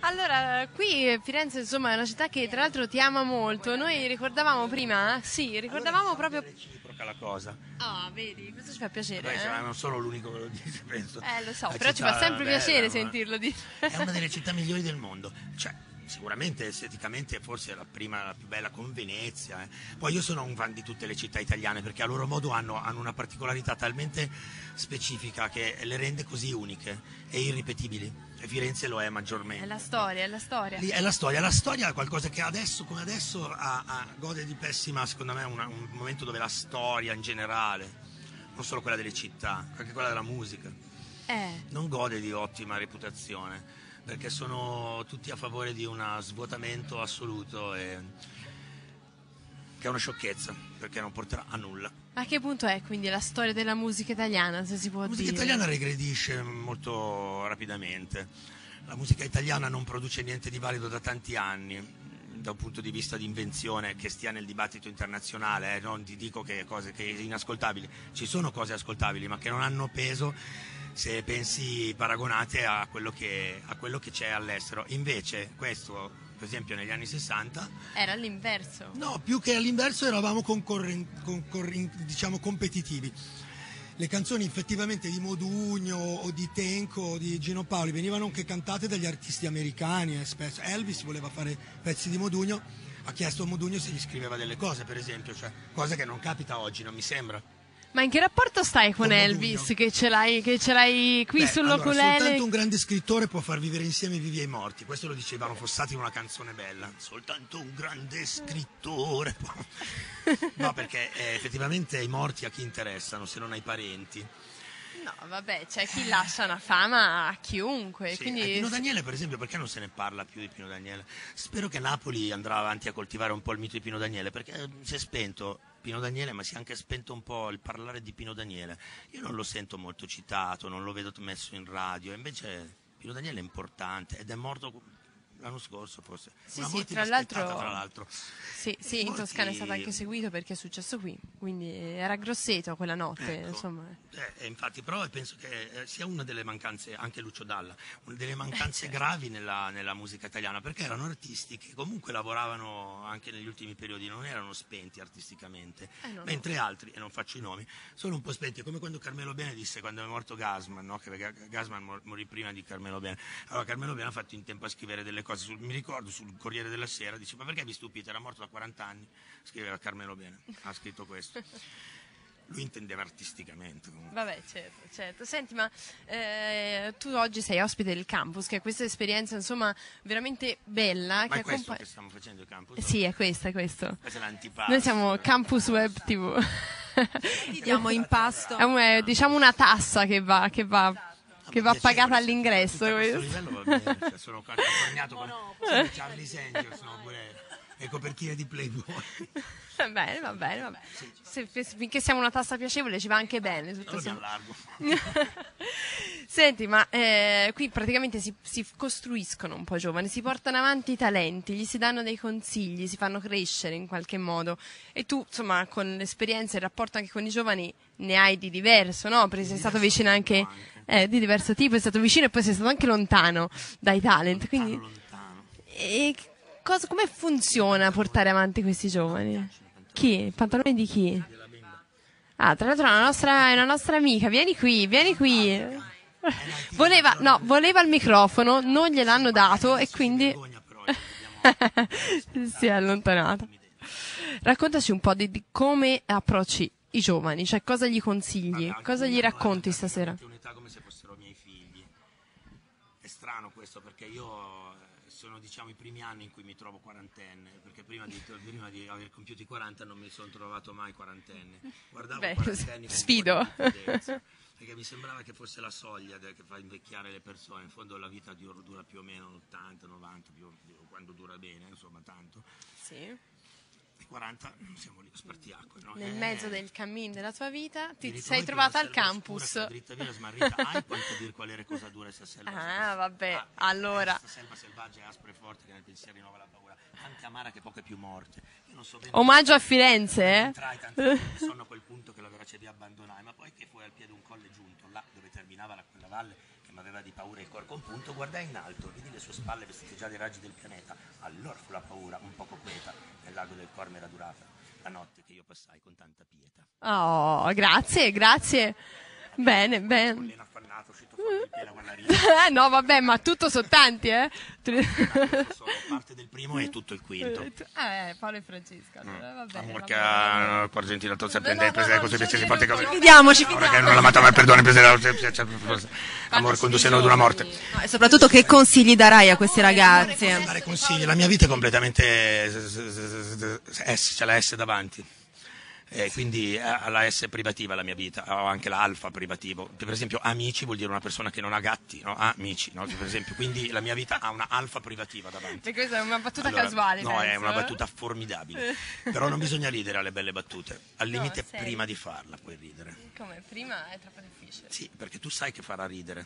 Allora, qui Firenze insomma è una città che tra l'altro ti ama molto. Noi ricordavamo prima, sì, ricordavamo proprio... Reciproca la cosa. Ah, vedi, questo ci fa piacere. Beh, eh? cioè, non sono l'unico che lo dice, penso. Eh, lo so, La però ci fa sempre bella, piacere ma- sentirlo dire. È una delle città migliori del mondo. Cioè, sicuramente esteticamente forse la prima, la più bella con Venezia. eh. Poi io sono un fan di tutte le città italiane perché a loro modo hanno, hanno una particolarità talmente specifica che le rende così uniche e irripetibili. E Firenze lo è maggiormente. È la storia, è la storia. Lì è la storia, la storia è qualcosa che adesso come adesso ha- ha- gode di pessima, secondo me, una- un momento dove la storia in generale, non solo quella delle città, anche quella della musica, Eh, non gode di ottima reputazione, perché sono tutti a favore di un svuotamento assoluto e che è una sciocchezza, perché non porterà a nulla. a che punto è quindi la storia della musica italiana, se si può La musica dire? italiana regredisce molto rapidamente. La musica italiana non produce niente di valido da tanti anni da un punto di vista di invenzione che stia nel dibattito internazionale, eh, non ti dico che cose che inascoltabili, ci sono cose ascoltabili ma che non hanno peso se pensi paragonate a quello che, a quello che c'è all'estero. Invece questo, per esempio negli anni 60, Era l'inverso. No, più che all'inverso eravamo diciamo competitivi. Le canzoni effettivamente di Modugno o di Tenco o di Gino Paoli venivano anche cantate dagli artisti americani e spesso Elvis voleva fare pezzi di Modugno, ha chiesto a Modugno se gli scriveva delle cose, per esempio, cioè cosa che non capita oggi, non mi sembra. Ma in che rapporto stai con Con Elvis? Che ce l'hai, che ce l'hai qui Beh, sull'oculele? allora, soltanto un grande scrittore può far vivere insieme i vivi e i morti, questo lo dicevano Fossati in una canzone bella. Soltanto un grande scrittore può... no perché eh, effettivamente i morti a chi interessano se non ai parenti. No, vabbè, c'è chi lascia una fama a chiunque. Sì, quindi... Pino Daniele, per esempio, perché non se ne parla più di Pino Daniele? Spero che Napoli andrà avanti a coltivare un po' il mito di Pino Daniele, perché eh, si è spento Pino Daniele, ma si è anche spento un po' il parlare di Pino Daniele. Io non lo sento molto citato, non lo vedo messo in radio, invece Pino Daniele è importante ed è morto l'anno scorso forse. Sì, sì, tra l'altro- tra l'altro. Sì, sì, in Molti- Toscana è stato anche seguito perché è successo qui. Quindi era grosseto quella notte, Ecco. insomma. Eh, eh, infatti, però penso che eh, sia una delle mancanze, anche Lucio Dalla, una delle mancanze gravi nella, nella musica italiana, perché erano artisti che comunque lavoravano anche negli ultimi periodi, non erano spenti artisticamente, Eh, no, no. mentre altri, e non faccio i nomi, sono un po' spenti, È come quando Carmelo Bene disse quando è morto Gasman, no? che Ga- Gasman mor- morì prima di Carmelo Bene. Allora Carmelo Bene ha fatto in tempo a scrivere delle cose, sul- mi ricordo sul Corriere della Sera, dice ma perché vi stupite, era morto da 40 anni, scriveva Carmelo Bene, ha scritto questo. Lui intendeva artisticamente comunque. Vabbè, certo, certo. Senti, ma eh, tu oggi sei ospite del campus, che è questa esperienza, insomma, veramente bella. Ma che è questo accompa- che stiamo facendo il campus? Sì, è questo, è questo. Questa è l'antipasto. Noi siamo Campus Web TV. Ti diamo in pasto. È un- è, diciamo una tassa che va, che va, che va pagata all'ingresso. questo livello va bene, cioè, sono accompagnato con Charlie Angels, no, pure le copertine di Playboy. Va bene, va bene, va bene. Se- se- finché siamo una tassa piacevole ci va anche bene. Tutto Allora abbiamo largo. Senti, ma eh, qui praticamente si, si costruiscono un po' giovani, si portano avanti i talenti, gli si danno dei consigli, si fanno crescere in qualche modo. E tu, insomma, con l'esperienza e il rapporto anche con i giovani ne hai di diverso, no? Perché sei stato vicino anche, eh, di diverso tipo, sei stato vicino e poi sei stato anche lontano dai talent. Quindi, Lontano. e cosa, come funziona portare avanti questi giovani? Chi? Pantaloni di chi? Ah, tra l'altro è una nostra, è una nostra amica, vieni qui, vieni qui. Voleva, no, voleva il microfono, non gliel'hanno dato e quindi si è allontanata. Raccontaci un po' di, di come approcci i giovani, cioè cosa gli consigli, cosa gli racconti stasera. un'età come se fossero miei figli. È strano questo perché io eh, sono diciamo i primi anni in cui mi trovo quarantenne, perché prima di, prima di aver compiuto i 40 non mi sono trovato mai quarantenne. Guardavo Beh, quarantenni sfido. perché mi sembrava che fosse la soglia che fa invecchiare le persone. In fondo la vita dura, più o meno 80, 90, più, più- quando dura bene, insomma, tanto. Sì. I 40 siamo lì spartiacque, no? Nel Eh, mezzo del cammin della tua vita ti, sei trovata al campus. oscura, dritta via, smarrita. Hai quanto dire qual era cosa dura essa selva? Ah, vabbè, Ah, allora. Questa selva selvaggia e aspra e forte che nel pensiero rinnova la paura. Tanto amara che poche più morte. Io non so. Omaggio a Firenze, eh? Entrai tanto sono a quel punto che la verace di abbandonai, ma poi che fu al piede un colle giunto, là dove terminava la, quella valle, mi aveva di paura il cor compunto, guardai in alto, vidi le sue spalle vestite già dei raggi del pianeta. Allora fu la paura un poco quieta, nel lago del cor m'era durata la notte che io passai con tanta pietà. Oh, grazie, grazie. Bene, bene. Affannato. Eh, no, vabbè, ma tutto sono tanti, eh? Sono parte del primo e tutto il quinto. Eh, Paolo e Francesco. Allora, va bene, Amor va che bene. ha argentino tot sempre in prese così invece si porta cose. Fidiamoci, che non la mata mai perdone prese Amor conducendo ad una morte. E soprattutto che consigli darai a questi ragazzi? Dare consigli, la mia vita è completamente S, c'è la S davanti. E quindi ha la S privativa la mia vita, ho anche l'alfa privativo. Per esempio, amici vuol dire una persona che non ha gatti, no? Amici, no? Per esempio, quindi la mia vita ha una alfa privativa davanti. E questa è una battuta Allora, casuale. No, è penso, una eh? battuta formidabile. Però non bisogna ridere alle belle battute. Al No, limite, serio. prima di farla puoi ridere. Come prima è troppo difficile. Sì, perché tu sai che farà ridere.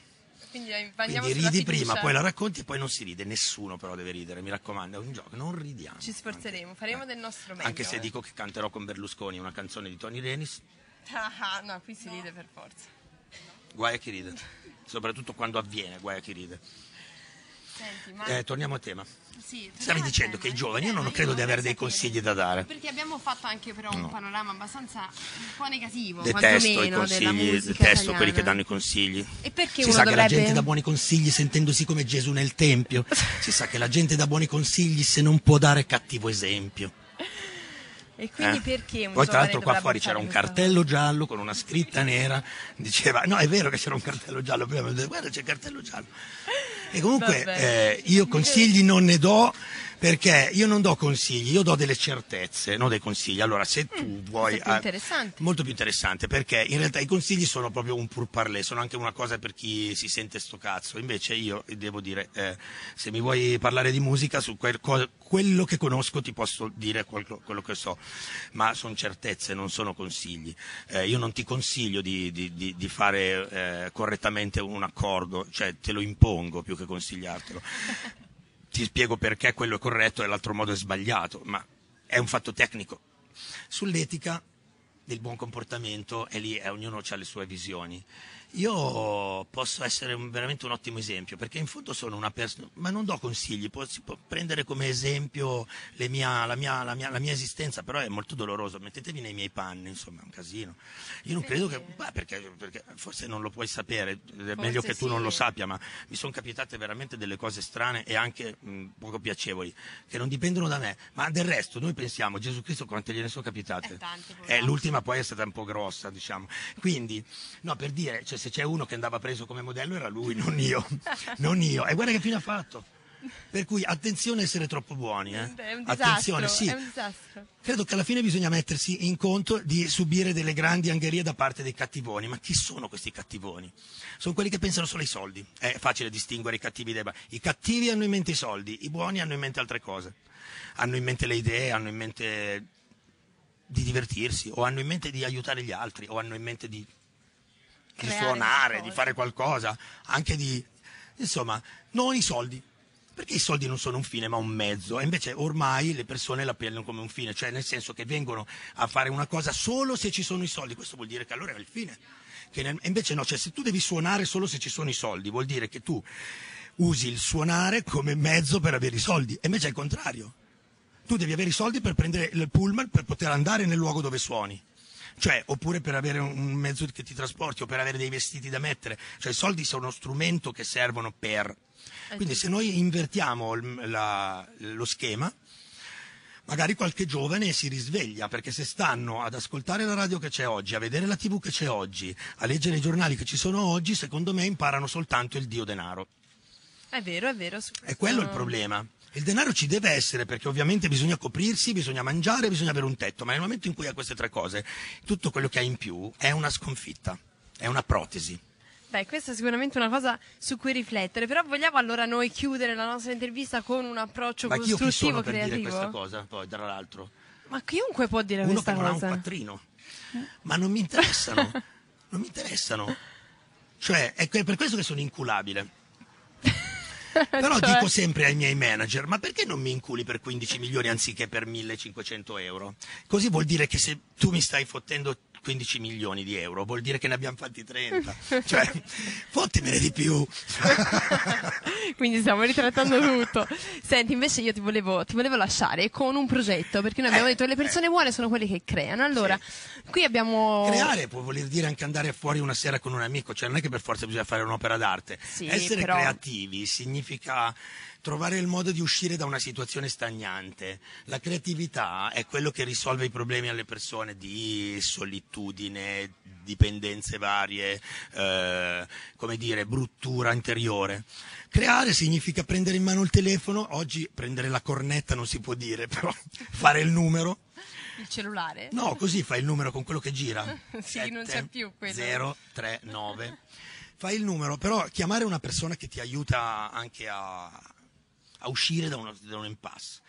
Quindi eh, Quindi ridi fiducia. prima, poi la racconti e poi non si ride. Nessuno però deve ridere, mi raccomando, è un gioco, non ridiamo. Ci sforzeremo, faremo del nostro meglio. Anche se eh. dico che canterò con Berlusconi una canzone di Tony Renis, Ah, ah, no, qui si ride per forza. guai a chi ride. Soprattutto quando avviene, guai a chi ride. Senti, ma... Eh, torniamo a tema. sì, Stavi dicendo che i giovani, io non ma credo di avere dei consigli da dare. Perché abbiamo fatto anche però un panorama abbastanza un po' negativo, Detesto i consigli, detesto quelli che italiana. danno i consigli. E perché Si uno sa che la dovrebbe... gente dà buoni consigli sentendosi come Gesù nel Tempio. Si sa che la gente dà buoni consigli se non può dare cattivo esempio. E quindi Eh. perché un Poi tra l'altro qua dovrebbe fuori c'era un cartello giallo con una scritta nera, diceva, no è vero che c'era un cartello giallo, prima guarda c'è il cartello giallo. E comunque eh, io consigli non ne do perché io non do consigli, io do delle certezze, non dei consigli. Allora se tu vuoi... Mm, più eh, interessante. molto più interessante perché in realtà i consigli sono proprio un pur parler, sono anche una cosa per chi si sente sto cazzo. Invece io devo dire, eh, se mi vuoi parlare di musica, su quel quello che conosco ti posso dire quello, quello che so, ma sono certezze, non sono consigli. Eh, io non ti consiglio di, di- di- di fare eh, correttamente un accordo, cioè te lo impongo più che consigliartelo. Ti spiego perché quello è corretto e l'altro modo è sbagliato, ma è un fatto tecnico. Sull'etica del buon comportamento è lì, eh, ognuno ha le sue visioni. Io posso essere un- veramente un ottimo esempio perché in fondo sono una persona, ma non do consigli, può- si può prendere come esempio le mia- la, mia, la mia- la mia esistenza, però è molto doloroso. Mettetevi nei miei panni, insomma, è un casino. Io non credo che, beh, perché, perché forse non lo puoi sapere, è meglio che tu non lo sì. sappia, ma mi sono capitate veramente delle cose strane e anche mh, poco piacevoli che non dipendono da me. Ma del resto, noi pensiamo, Gesù Cristo, quante gliene sono capitate? Eh, l'ultima poi è stata un po' grossa, diciamo. Quindi, no, per dire, cioè, se c'è uno che andava preso come modello era lui, non io. non io. E guarda che fine ha fatto. Per cui attenzione a essere troppo buoni, eh. È un disastro, Attenzione, sì. è un disastro. Credo che alla fine bisogna mettersi in conto di subire delle grandi angherie da parte dei cattivoni. Ma chi sono questi cattivoni? Sono quelli che pensano solo ai soldi. È facile distinguere i cattivi dai buoni. I cattivi hanno in mente i soldi, i buoni hanno in mente altre cose. Hanno in mente le idee, hanno in mente di divertirsi, o hanno in mente di aiutare gli altri, o hanno in mente di, di suonare, di fare qualcosa, anche di... insomma, non i soldi. Perché i soldi non sono un fine ma un mezzo e invece ormai le persone la prendono come un fine, cioè nel senso che vengono a fare una cosa solo se ci sono i soldi, questo vuol dire che allora è il fine. Che nel- invece no, cioè se tu devi suonare solo se ci sono i soldi, vuol dire che tu usi il suonare come mezzo per avere i soldi, e invece è il contrario. Tu devi avere i soldi per prendere il pullman per poter andare nel luogo dove suoni. Cioè, oppure per avere un mezzo che ti trasporti o per avere dei vestiti da mettere. Cioè, i soldi sono uno strumento che servono per. Quindi, se noi invertiamo la- lo schema, magari qualche giovane si risveglia, perché se stanno ad ascoltare la radio che c'è oggi, a vedere la tv che c'è oggi, a leggere i giornali che ci sono oggi, secondo me imparano soltanto il dio denaro. È vero, è vero. su È quello il questo- problema. Il denaro ci deve essere perché ovviamente bisogna coprirsi, bisogna mangiare, bisogna avere un tetto, ma nel momento in cui ha queste tre cose, tutto quello che ha in più è una sconfitta, è una protesi. Beh, questa è sicuramente una cosa su cui riflettere, però vogliamo allora noi chiudere la nostra intervista con un approccio Ma chi io chi costruttivo, sono per dire questa cosa, poi tra l'altro? Ma chiunque può dire Uno questa che non ha un cosa. quattrino. Ma non mi interessano, non mi interessano. Cioè, è per questo che sono inculabile. Però Cioè? dico sempre ai miei manager, ma perché non mi inculi per 15 milioni anziché per 1500 euro? Così vuol dire che se tu mi stai fottendo 15 milioni di euro, vuol dire che ne abbiamo fatti 30. cioè, fottimene di più. Quindi stiamo ritrattando tutto. Senti, invece io ti volevo, ti volevo lasciare con un progetto, perché noi abbiamo Eh, detto che le persone buone sono quelle che creano. Allora, qui abbiamo... Creare può voler dire anche andare fuori una sera con un amico, cioè non è che per forza bisogna fare un'opera d'arte. Sì, Essere però- creativi significa trovare il modo di uscire da una situazione stagnante. La creatività è quello che risolve i problemi alle persone di solitudine, dipendenze varie, eh, come dire, bruttura interiore. Creare significa prendere in mano il telefono, oggi prendere la cornetta non si può dire, però fare il numero. Il cellulare? No, così fai il numero con quello che gira. Sì, non c'è più quello. 0, 3, 9. Fai il numero, però chiamare una persona che ti aiuta anche a, a uscire da, uno, da un impasse.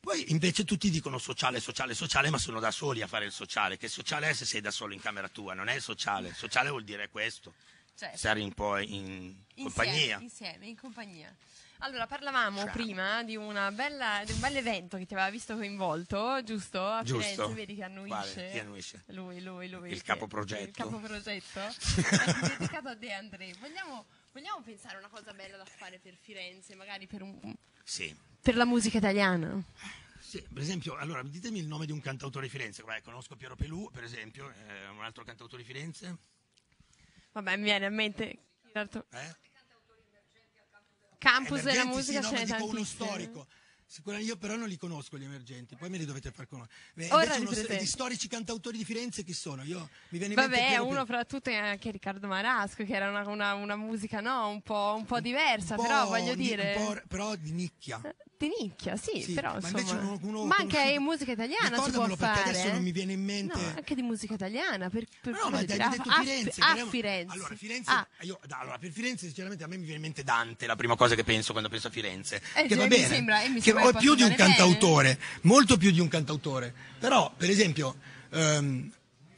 Poi invece tutti dicono sociale, sociale, sociale, ma sono da soli a fare il sociale. Che sociale è se sei da solo in camera tua? Non è il sociale. Sociale vuol dire questo. Certo. Stare un po' in compagnia. Insieme, insieme, in compagnia. Allora, parlavamo Ciao. prima di, bella, di un bel evento che ti aveva visto coinvolto, giusto? A Giusto. Firenze, vedi che annuisce. Quale? Chi annuisce? Lui, lui, lui. Il capoprogetto. Il capoprogetto. È dedicato a De André. Vogliamo, vogliamo pensare a una cosa bella da fare per Firenze, magari per, un- Sì. per la musica italiana? Sì, per esempio, allora ditemi il nome di un cantautore di Firenze. Guarda, conosco Piero Pelù, per esempio, è un altro cantautore di Firenze. Vabbè, mi viene a mente... certo, Eh? Campus della musica sì, no, ce n'è dico uno storico. Sicuramente io però non li conosco gli emergenti, poi me li dovete far conoscere. Beh, Ora invece uno- di storici cantautori di Firenze chi sono? Io mi viene in mente Vabbè, uno fra tutti è anche Riccardo Marasco, che era una, una- una musica no, un, po', un po' diversa, Un po' però voglio di- dire... però di nicchia. Di nicchia, sì, Sì, però ma insomma... invece uno- ma anche conosciuto- musica italiana si può fare. adesso eh. non mi viene in mente- No, anche di musica italiana, per, per No, ma dai, dire, hai detto a, Firenze. a parliamo- Firenze. Allora, Firenze, Ah, io- allora, per Firenze, sinceramente, a me mi viene in mente Dante, la prima cosa che penso quando penso a Firenze. Eh, che sì, va bene, sembra- e mi che ho più di un cantautore, molto più di un cantautore. Però, per esempio, ehm,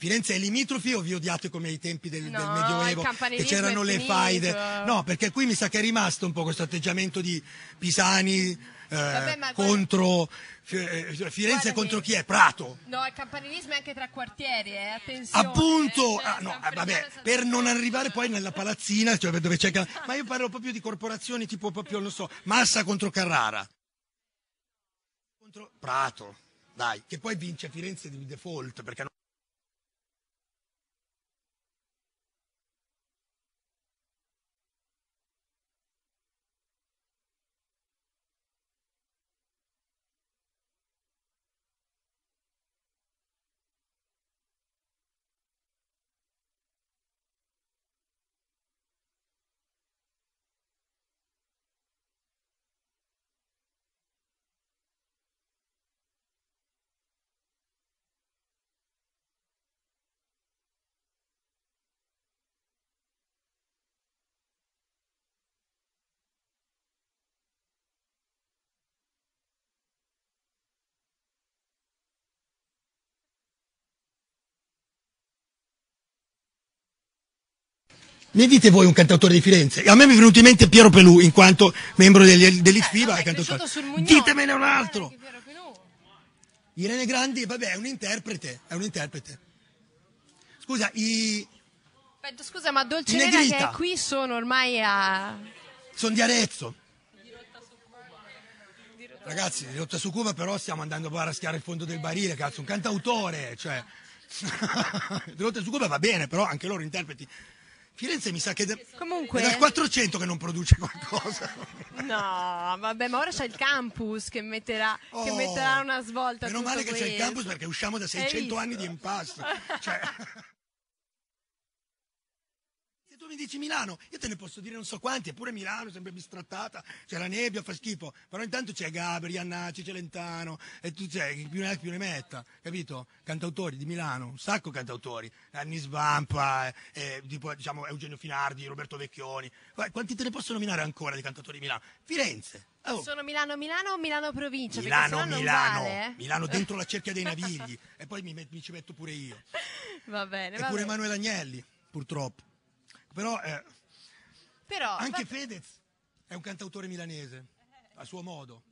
Firenze è limitrofi o vi odiate come ai tempi del, No, del Medioevo? Che c'erano le faide. No, perché qui mi sa che è rimasto un po' questo atteggiamento di Pisani eh, Vabbè, contro eh, Firenze Guarda contro chi è? Prato. No, il campanilismo è anche tra quartieri, eh, attenzione. Appunto, eh, ah, no, eh, vabbè, per non arrivare poi nella palazzina, cioè dove c'è. Ma io parlo proprio di corporazioni tipo proprio, non so, Massa contro Carrara. Contro Prato, dai, che poi vince Firenze di default perché non- Ne dite voi un cantautore di Firenze? A me mi è venuto in mente Piero Pelù, in quanto membro degli- dell'ISFIBA Vabbè, e cantautore. Ditemene un altro! Piero Pelù. Irene Grandi, vabbè, è un interprete, è un interprete. Scusa, i... Aspetta, scusa, ma Dolce Nera che è qui sono ormai a... sono di Arezzo. Ragazzi, di Rotta su Cuba però stiamo andando a raschiare il fondo del barile, cazzo, un cantautore, cioè... di Rotta su Cuba va bene, però anche loro interpreti. Firenze mi sa che de- Comunque- è dal 400 che non produce qualcosa. No, vabbè, ma ora c'è il campus che metterà, che Oh, metterà una svolta Meno male che c'è il questo. campus perché usciamo da Hai 600 anni di impasse. Cioè... Se tu mi dici Milano, io te ne posso dire non so quanti, eppure Milano è sempre bistrattata, c'è la nebbia, fa schifo, però intanto c'è Gabri, Annacci, Celentano, e tu c'è chi più ne più ne metta, capito? Cantautori di Milano, un sacco cantautori, Anni Svampa, eh, eh, tipo, diciamo Eugenio Finardi, Roberto Vecchioni, quanti te ne posso nominare ancora di cantatori di Milano? Firenze, oh. Sono Milano Milano o Milano provincia? Milano, Milano, vale, eh. Milano dentro la cerchia dei navigli e poi mi, mi ci metto pure io. Va bene, E va pure bene. Emanuele Agnelli, purtroppo. Però eh, Però, anche va- Fedez è un cantautore milanese, a suo modo.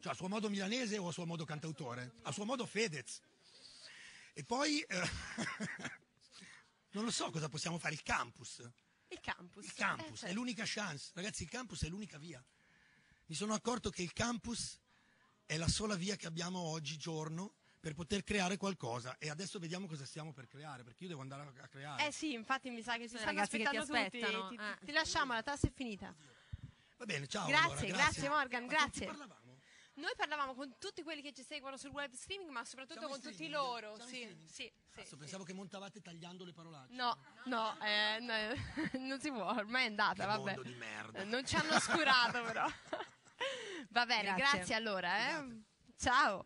Cioè a suo modo milanese o a suo modo cantautore? A suo modo Fedez. E poi eh, non lo so cosa possiamo fare, il campus. Il campus. Il campus Eh, certo. è l'unica chance, ragazzi, il campus è l'unica via. Mi sono accorto che il campus è la sola via che abbiamo oggigiorno per poter creare qualcosa e adesso vediamo cosa stiamo per creare, perché io devo andare a, a creare. Eh sì, infatti mi sa che si Sono stanno ragazzi che ti aspettando tutti. aspettano, Ti, eh. ti lasciamo, la tassa è finita. Va bene, ciao. Grazie, allora, grazie, Morgan, Ma con chi grazie. parlavamo? Noi parlavamo con tutti quelli che ci seguono sul web streaming, ma soprattutto Siamo con tutti loro. Sì, sì, sì, Cazzo, sì. pensavo che montavate tagliando le parolacce. No, no, eh, no, non si può, ormai è andata, Che vabbè. mondo di merda. Non ci hanno oscurato però. Va bene, Grazie. grazie, allora, eh. Ciao.